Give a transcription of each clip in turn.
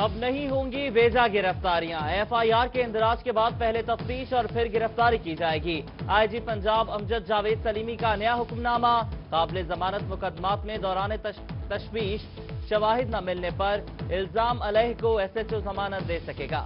اب نہیں ہوں گی ویزا گرفتاریاں۔ ایف آئی آر کے اندراج کے بعد پہلے تفتیش اور پھر گرفتاری کی جائے گی۔ آئی جی پنجاب، امجد جاوید سلیمی کا نیا حکم نامہ قابل ضمانت مقدمات میں دوران تشویش، شواہد نہ ملنے پر الزام علیہ کو ایس ایچ او ضمانت دے سکے گا۔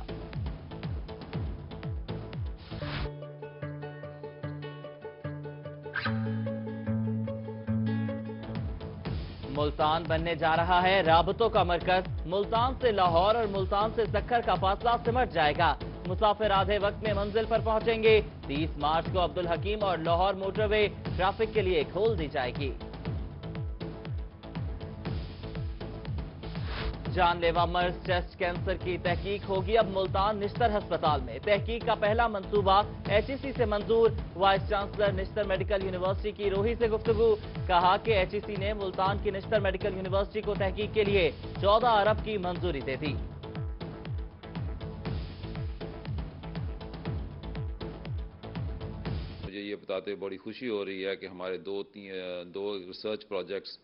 ملتان بننے جا رہا ہے۔ رابطوں کا مرکز ملتان سے لاہور اور ملتان سے سکھر کا فاصلہ سمٹ جائے گا۔ مسافر آدھے وقت میں منزل پر پہنچیں گے۔ تیس مارچ کو عبدالحکیم اور لاہور موٹر وے ٹریفک کے لیے کھول دی جائے گی۔ جان لیوا مرض چیسٹ کینسر کی تحقیق ہوگی اب ملتان نشتر ہسپتال میں۔ تحقیق کا پہلا منصوبہ ایچ ای سی سے منظور۔ Vice chancellor Nishtar medical university کی روحی سے گفتگو۔ کہا کہ ایچ ای سی نے ملتان کی نشتر میڈیکل یونیورسٹی کو تحقیق کے لیے چودہ ارب کی منظوری دے دی۔ مجھے یہ بتاتے بڑی خوشی ہو رہی ہے کہ ہمارے دو دو ریسرچ پروجیکٹس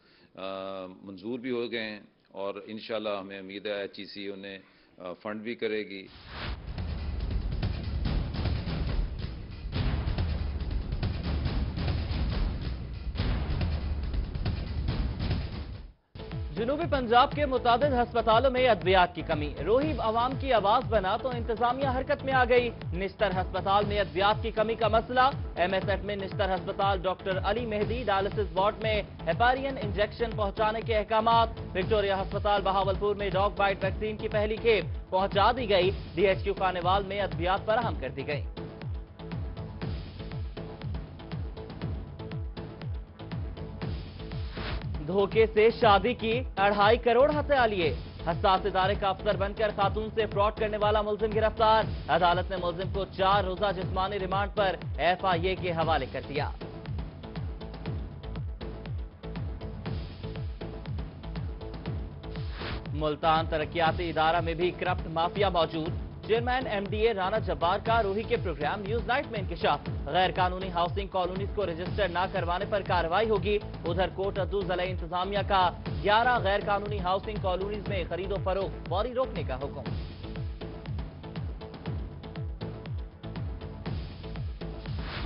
منظور بھی ہو گئے ہیں۔ اور انشاءاللہ ہمیں امید ہے ایچ ای سی انہیں فنڈ بھی کرے گی۔ جنوبی پنجاب کے متعدد ہسپتالوں میں ادویات کی کمی۔ روحی عوام کی آواز بنا تو انتظامیہ حرکت میں آ گئی۔ نشتر ہسپتال میں ادویات کی کمی کا مسئلہ۔ ایم ایس ایف میں نشتر ہسپتال doctor Ali Mehdi dialysis ward میں ہیپارین انجیکشن پہنچانے کے احکامات۔ وکٹوریا ہسپتال بہاولپور میں ڈاگ بائٹ ویکسین کی پہلی کھیپ پہنچا دی گئی۔ ڈی ایچ کیو خانوال میں ادویات فراہم کر دی گئی دھوکے سے شادی کی اڑھائی کروڑ ہتھیار لیے حساس ادارے کا افسر بن کر خاتون سے فراڈ کرنے والا ملزم گرفتار۔ عدالت نے ملزم کو چار روزہ جسمانی ریمانڈ پر ایف آئی اے کے حوالے کر دیا۔ ملتان ترقیاتی ادارہ میں بھی کرپٹ مافیا موجود۔ Chairman M D A Rana Jabbar کا روحی کے پروگرام نیوز نائٹ میں انکشاف۔ غیر قانونی ہاؤسنگ کالونیز کو رجسٹر نہ کروانے پر کارروائی ہوگی۔ ادھر کوٹ ادو ضلع انتظامیہ کا گیارہ غیر قانونی ہاؤسنگ کالونیز میں خرید و فروخت، فوری روکنے کا حکم۔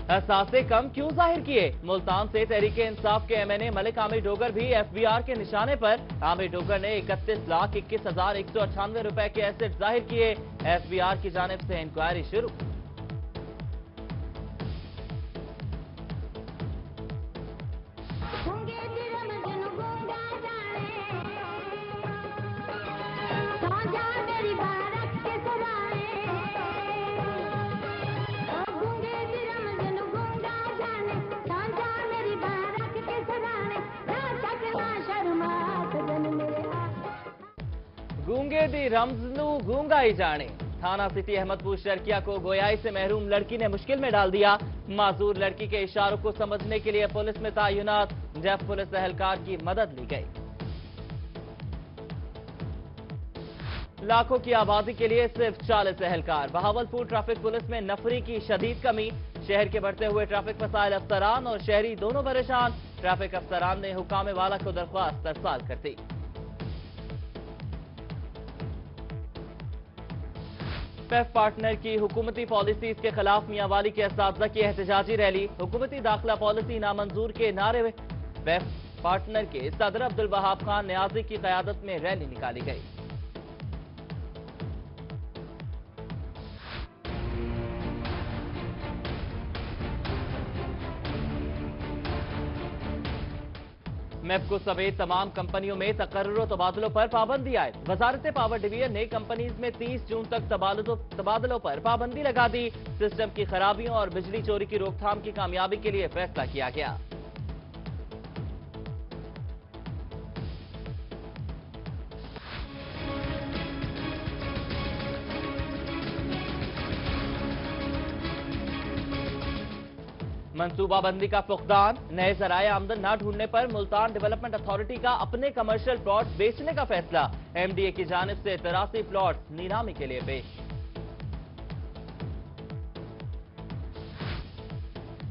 احساس کم کیوں ظاہر کیے؟ ملتان سے تحریک انصاف کے M N A Malik Amir Dogar بھی ایف بی آر کے نشانے پر عامر ڈوگر نے اکتیس لاکھ اکیس ہزار ایک سو اٹھانوے روپے کے ایسٹ ظاہر کیے۔ ایف بی آر کی جانب سے انکوائری شروع۔ گونگے دی رمزنو گونگا ہی جانے۔ تھانہ سٹی احمد پور شرکیہ کو گویائی سے محروم لڑکی نے مشکل میں ڈال دیا۔ معذور لڑکی کے اشاروں کو سمجھنے کے لیے پولیس میں تعینات۔ جیف پولیس اہلکار کی مدد لی گئی۔ لاکھوں کی آبادی کے لیے صرف چالیس اہلکار بہاول پور ٹریفک پولیس میں نفری کی شدید کمی۔ شہر کے بڑھتے ہوئے ٹریفک مسائل افسران اور شہری دونوں پریشان۔ ٹریفک افسران نے حکام والا کو درخواست ترسال کر دی۔ پیف پارٹنر کی حکومتی پالیسیز کے خلاف میاں والی کے اساتذہ کی احتجاجی ریلی۔ حکومتی داخلہ پالیسی نامنظور کے نعرے پیف پارٹنر کے صدر عبدالوہاب خان نیازی کی قیادت میں ریلی نکالی گئی۔ میپکو سمیت تمام کمپنیوں میں تقرر و تبادلوں پر پابندی آئے۔ وزارت پاور ڈویژن نے کمپنیز میں تیس جون تک تبادلوں پر پابندی لگا دی۔ سسٹم کی خرابیوں اور بجلی چوری کی روک تھام کی کامیابی کے لیے فیصلہ کیا گیا۔ منصوبہ بندی کا فقدان، نئے ذرائع آمدن نہ ڈھونڈنے پر ملتان ڈیولپمنٹ اتھارٹی کا اپنے کمرشل پلاٹ بیچنے کا فیصلہ۔ ایم ڈی اے کی جانب سے تراسی پلاٹ نیلامی کے لیے پیش۔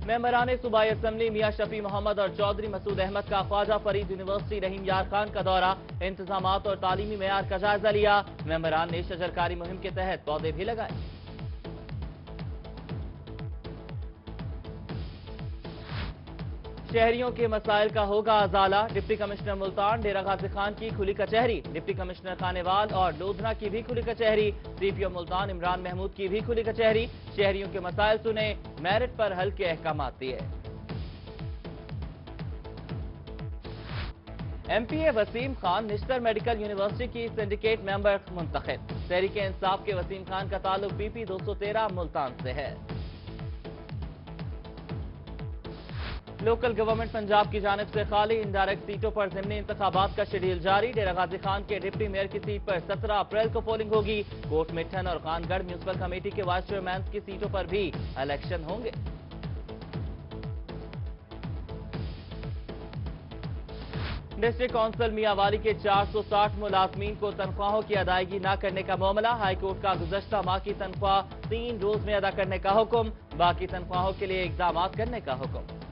ممبران صوبائی اسمبلی میاں شفیع محمد اور چودھری مسعود احمد کا خواجہ فرید یونیورسٹی رحیم یار خان کا دورہ، انتظامات اور تعلیمی معیار کا جائزہ لیا۔ ممبران نے شجرکاری مہم کے تحت پودے بھی لگائے۔ شہریوں کے مسائل کا ہوگا ازالہ۔ ڈپٹی کمشنر ملتان، ڈیرہ غازی خان کی کھلی کچہری۔ ڈپٹی کمشنر خانیوال اور لودھنا کی بھی کھلی کچہری۔ سی پی او ملتان عمران محمود کی بھی کھلی کچہری۔ شہریوں کے مسائل سنے میرٹ پر حل کے احکامات دیے۔ M P A Waseem Khan, Nishtar medical university کی سنڈیکیٹ ممبر منتخب۔ تحریک انصاف کے وسیم خان کا تعلق بی پی دو سو تیرہ ملتان سے ہے۔ لوکل گورنمنٹ پنجاب کی جانب سے خالی انڈائریکٹ سیٹوں پر ضمنی انتخابات کا شیڈیول جاری۔ ڈیرہ غازی خان کے ڈپٹی میئر کی سیٹ پر سترہ اپریل کو پولنگ ہوگی۔ کوٹ مٹھن اور خان گڑھ میونسپل کمیٹی کے وائس چیئرمینز کی سیٹوں پر بھی الیکشن ہوں گے۔ ڈسٹرکٹ کونسل میاں والی کے چار سو ساٹھ ملازمین کو تنخواہوں کی ادائیگی نہ کرنے کا معاملہ۔ ہائی کورٹ کا گزشتہ ماہ کی تنخواہ تین روز میں ادا کرنے کا حکم۔ باقی تنخواہوں کے لیے اقدامات کرنے کا حکم۔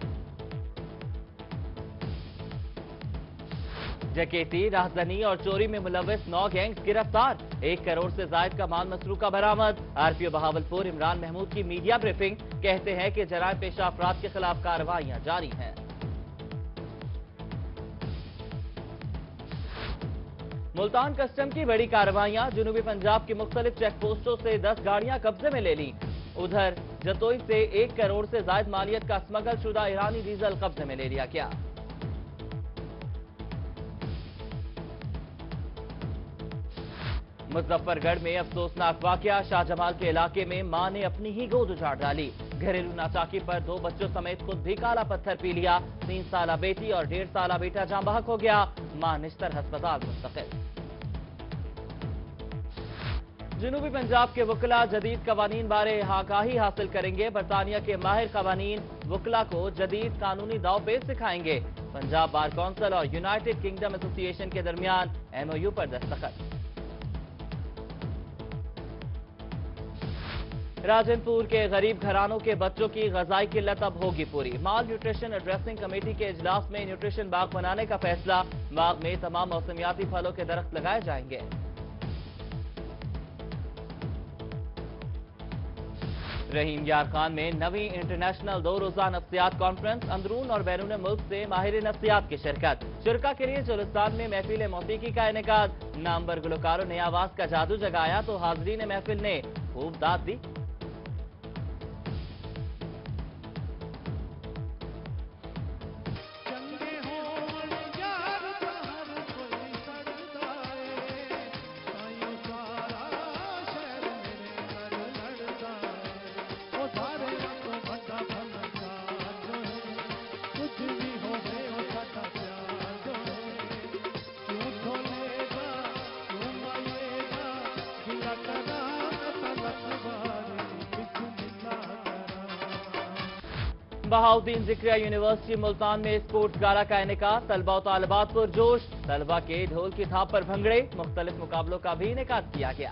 جکیتی راہزنی اور چوری میں ملوث نو گینگز گرفتار۔ ایک کروڑ سے زائد کا مال مسروقہ برآمد۔ آر پی او بہاول پور عمران محمود کی میڈیا بریفنگ کہتے ہیں کہ جرائم پیشہ افراد کے خلاف کارروائیاں جاری ہیں۔ ملتان کسٹم کی بڑی کارروائیاں جنوبی پنجاب کی مختلف چیک پوسٹوں سے دس گاڑیاں قبضے میں لے لیں۔ ادھر جتوئی سے ایک کروڑ سے زائد مالیت کا سمگل شدہ ایرانی ڈیزل قبضے میں لے لیا گیا۔ مظفر گڑھ میں افسوسناک واقعہ، شاہ جمال کے علاقے میں ماں نے اپنی ہی گود اجاڑ ڈالی۔ گھریلو ناچاکی پر دو بچوں سمیت خود بھی کالا پتھر پی لیا۔ تین سالہ بیٹی اور ڈیڑھ سالہ بیٹا جاں بحق ہو گیا۔ ماں نشتر ہسپتال منتقل جنوبی پنجاب کے وکلا جدید قوانین بارے آگاہی حاصل کریں گے۔ برطانیہ کے ماہر قوانین وکلا کو جدید قانونی داؤ پیش سکھائیں گے۔ پنجاب بار کونسل اور یونائٹڈ کنگڈم ایسوسی ایشن کے درمیان ایم او یو پر دستخط۔ راجن پور کے غریب گھرانوں کے بچوں کی غذائی قلت اب ہوگی پوری۔ مال نیوٹریشن ایڈریسنگ کمیٹی کے اجلاس میں نیوٹریشن باغ بنانے کا فیصلہ۔ باغ میں تمام موسمیاتی پھلوں کے درخت لگائے جائیں گے۔ رحیم یار خان میں نوی انٹرنیشنل دو روزہ نفسیات کانفرنس۔ اندرون اور بیرون ملک سے ماہر نفسیات کی شرکت۔ شرکا کے لیے چولستان میں محفل موسیقی کا انعقاد۔ نامبر گلوکاروں نے آواز کا جادو جگایا تو حاضرین محفل نے خوب داد دی۔ بہاؤدین ذکریہ یونیورسٹی ملتان میں اسپورٹس گالا کا انعقاد، طلبہ و طالبات پر جوش، طلبہ کے ڈھول کی تھاپ پر بھنگڑے، مختلف مقابلوں کا بھی انعقاد کیا گیا۔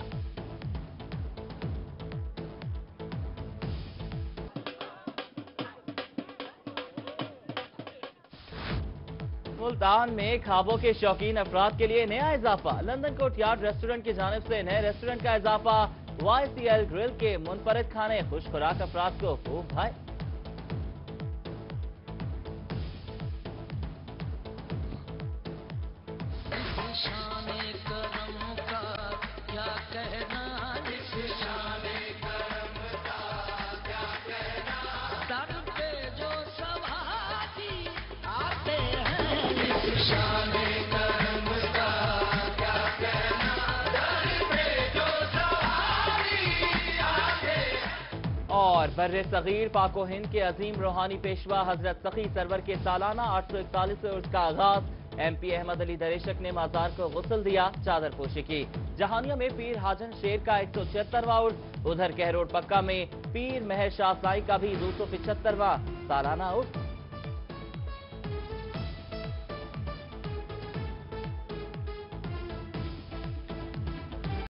ملتان میں خوابوں کے شوقین افراد کے لیے نیا اضافہ۔ لندن کوٹ یارڈ ریسٹورنٹ کی جانب سے نئے ریسٹورنٹ کا اضافہ۔ وائی سی ایل گرل کے منفرد کھانے خوش خوراک افراد کو خوب بھائے اور بر صغیر پاک و ہند کے عظیم روحانی پیشوا حضرت سخی سرور کے سالانہ آٹھ سو اکتالیس عرس کا آغاز ایم پی احمد علی دریشک نے مزار کو غسل دیا، چادر پوشی کی۔ جہانیہ میں پیر حاجن شیر کا ایک سو چھترواں عرس، ادھر کہروڈ پکا میں پیر مہر شاہ سائی کا بھی دو سو پچھترواں سالانہ عرس۔